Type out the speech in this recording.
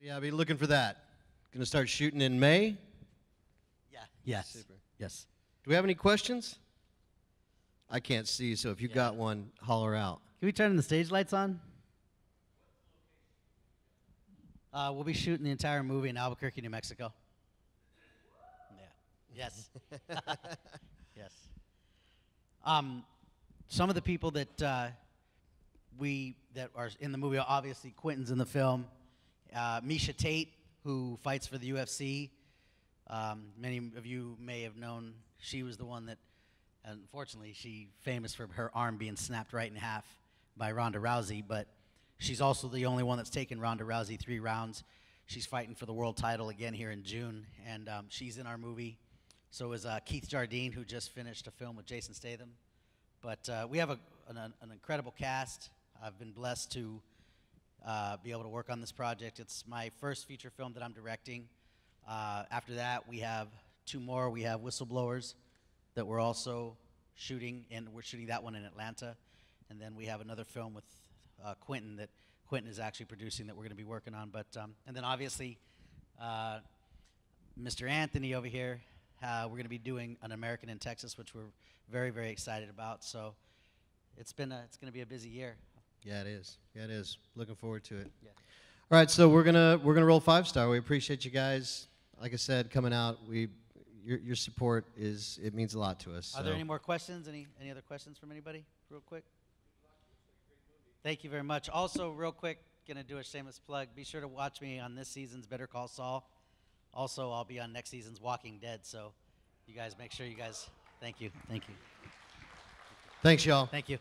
Yeah, I'll be looking for that. Going to start shooting in May. Yeah. Yes. Super. Yes. Do we have any questions? I can't see, so if you Yeah. got one, holler out. Can we turn the stage lights on? Uh, we'll be shooting the entire movie in Albuquerque, New Mexico. Yeah. Yes. yes. Um, some of the people that uh, we that are in the movie, obviously Quinton's in the film. Uh, Miesha Tate, who fights for the UFC. Um, many of you may have known she was the one that, unfortunately, she famous for her arm being snapped right in half by Ronda Rousey. But she's also the only one that's taken Ronda Rousey three rounds. She's fighting for the world title again here in June, and um, she's in our movie. So is uh, Keith Jardine, who just finished a film with Jason Statham. But uh, we have a, an, an incredible cast. I've been blessed to uh, be able to work on this project. It's my first feature film that I'm directing. Uh, after that, we have two more. We have Whistleblowers that we're also shooting, and we're shooting that one in Atlanta. And then we have another film with uh, Quinton that Quinton is actually producing that we're going to be working on. But um, and then obviously, uh, Mr. Anthony over here, uh, we're going to be doing an American in Texas, which we're very very excited about. So it's been a, it's going to be a busy year. Yeah, it is. Yeah, it is. Looking forward to it. Yeah. All right, so we're gonna we're gonna roll five star. We appreciate you guys. Like I said, coming out. We your your support is it means a lot to us. Are there any more questions? Any any other questions from anybody? Real quick. Thank you very much. Also, real quick, gonna do a shameless plug. Be sure to watch me on this season's Better Call Saul. Also, I'll be on next season's Walking Dead. So, you guys make sure you guys. Thank you. Thank you. Thanks, y'all. Thank you.